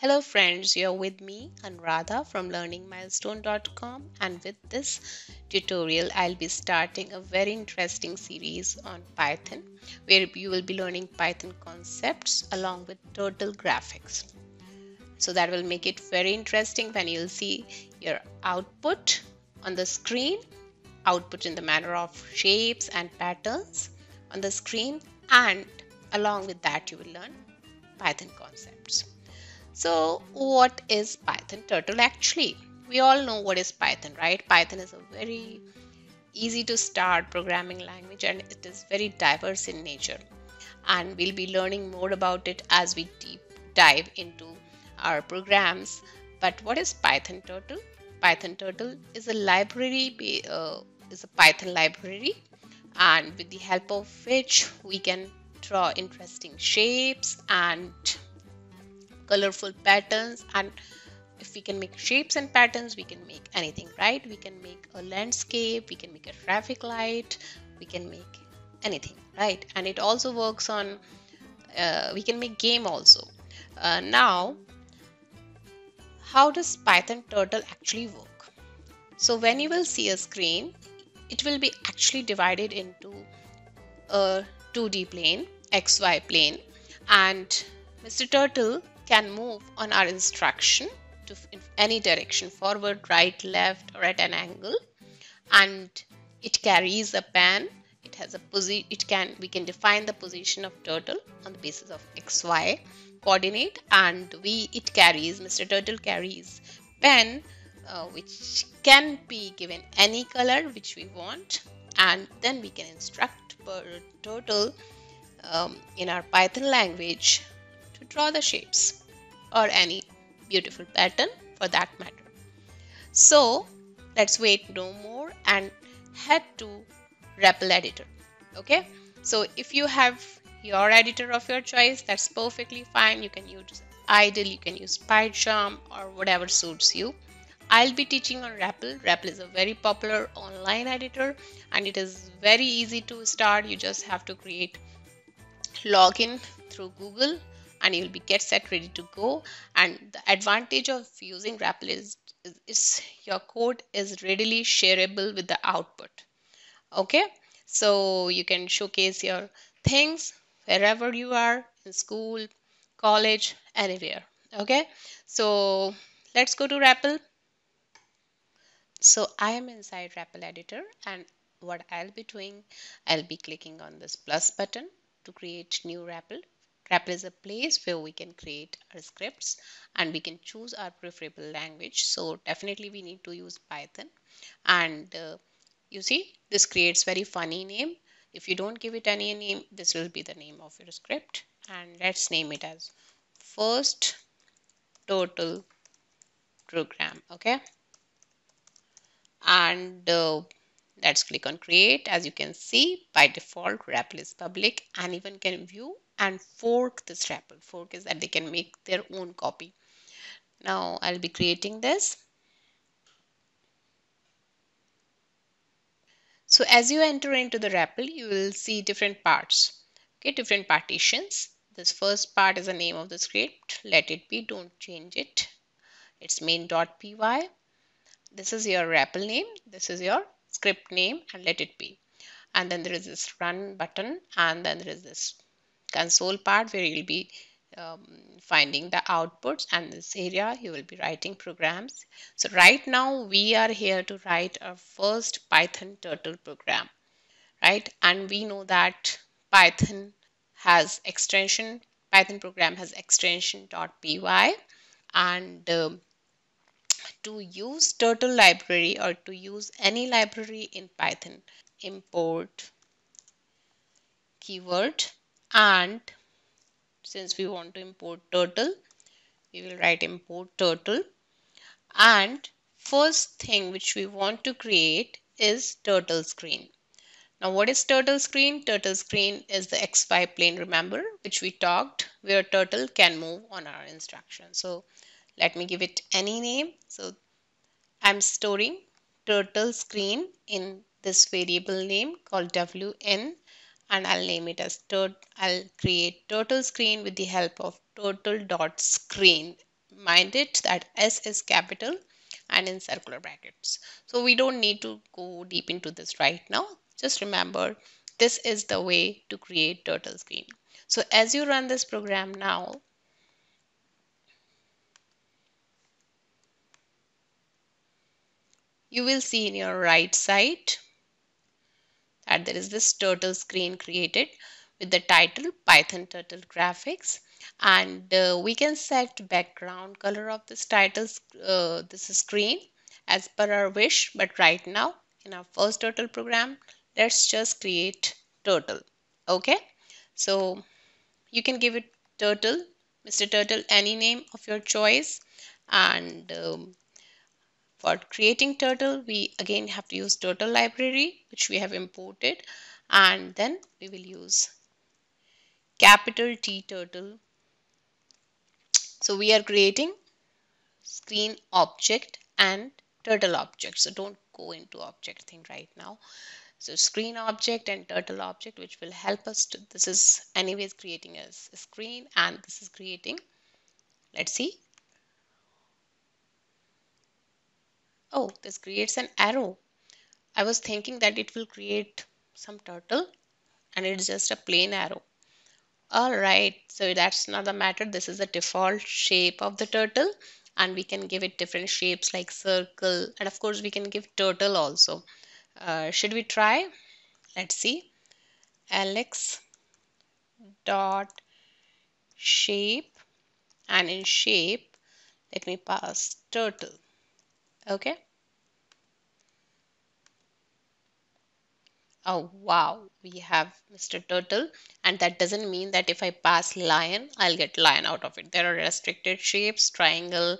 Hello friends, you're with me Anuradha from learningmilestone.com and with this tutorial I'll be starting a very interesting series on Python where you will be learning Python concepts along with turtle graphics. So that will make it very interesting when you'll see your output on the screen, output in the manner of shapes and patterns on the screen and along with that you will learn Python concepts. So what is Python Turtle actually? We all know what is Python, right? Python is a very easy to start programming language and it is very diverse in nature. And we'll be learning more about it as we deep dive into our programs. But what is Python Turtle? Python Turtle is a library, uh, is a Python library, and with the help of which we can draw interesting shapes and colorful patterns and if we can make shapes and patterns we can make anything right? We can make a landscape we can make a traffic light we can make anything right? And it also works on uh, we can make game also. Uh, now how does python turtle actually work? So when you will see a screen it will be actually divided into a 2d plane xy plane and mr turtle can move on our instruction to any direction forward right left or at an angle. And it carries a pen it has a position it can we can define the position of turtle on the basis of xy coordinate. And we it carries mr turtle carries pen uh, which can be given any color which we want. And then we can instruct turtle um, in our python language draw the shapes or any beautiful pattern for that matter. So let's wait no more and head to REPL editor. Okay, so if you have your editor of your choice, that's perfectly fine. You can use idle, you can use PyCharm or whatever suits you. I'll be teaching on REPL. REPL is a very popular online editor and it is very easy to start. You just have to create login through Google and you'll be get set ready to go. And the advantage of using REPL is, is, is your code is readily shareable with the output. Okay? So you can showcase your things wherever you are in school college anywhere. Okay? So let's go to REPL so I am inside REPL editor and what I'll be doing I'll be clicking on this plus button to create new REPL REPL is a place where we can create our scripts and we can choose our preferable language. So definitely we need to use Python. And uh, you see, this creates very funny name. If you don't give it any name, this will be the name of your script. And let's name it as first turtle program. Okay. And uh, let's click on create. As you can see, by default, REPL is public. Anyone can view and fork this REPL. Fork is that they can make their own copy. Now I'll be creating this. So as you enter into the REPL, you will see different parts, okay, different partitions. This first part is the name of the script. Let it be, don't change it. It's main.py. This is your REPL name. This is your script name and let it be. And then there is this run button and then there is this console part where you'll be um, finding the outputs and this area you will be writing programs. So right now we are here to write our first Python turtle program, right? And we know that Python has extension, Python program has extension .py and um, to use turtle library or to use any library in Python, import keyword and since we want to import turtle we will write import turtle. And first thing which we want to create is turtle screen. Now what is turtle screen? Turtle screen is the xy plane remember which we talked where turtle can move on our instruction. So let me give it any name. So i'm storing turtle screen in this variable name called wn and I'll name it as I'll create turtle screen with the help of turtle dot screen mind it that S is capital and in circular brackets. So we don't need to go deep into this right now. Just remember this is the way to create turtle screen. So as you run this program now, you will see in your right side that there is this turtle screen created with the title Python Turtle Graphics. And uh, we can set background color of this title uh, this screen as per our wish. But right now in our first turtle program let's just create turtle. Okay? So you can give it turtle mr turtle any name of your choice. And um, for creating turtle we again have to use turtle library which we have imported and then we will use capital T turtle. So we are creating screen object and turtle object. So don't go into object thing right now. So screen object and turtle object which will help us to this is anyways creating a, screen and this is creating let's see oh this creates an arrow. I was thinking that it will create some turtle and it's just a plain arrow. All right so that's not the matter. This is the default shape of the turtle and we can give it different shapes like circle and of course we can give turtle also. Uh, should we try? Let's see. Alex dot shape and in shape let me pass turtle. Okay oh wow we have mr turtle. And that doesn't mean that if i pass lion i'll get lion out of it. There are restricted shapes triangle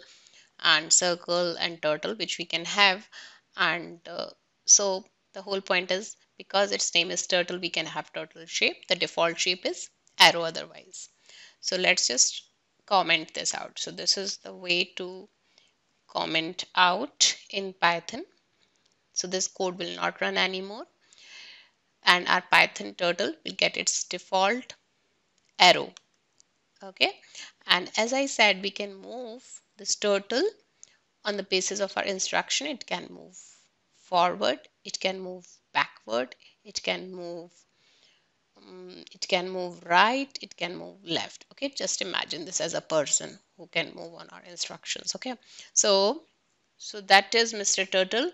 and circle and turtle which we can have. And uh, so the whole point is because its name is turtle we can have turtle shape. The default shape is arrow otherwise. So let's just comment this out. So this is the way to comment out in python. So this code will not run anymore and our python turtle will get its default arrow. Okay? And as i said we can move this turtle on the basis of our instruction. It can move forward it can move backward it can move um, it can move right it can move left. Okay? Just imagine this as a person who can move on our instructions. Okay? So so that is mr turtle.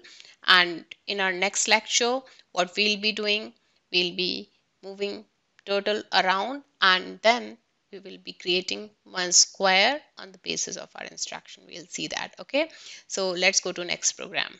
And in our next lecture what we'll be doing we'll be moving turtle around and then we will be creating one square on the basis of our instruction. We'll see that okay? So let's go to next program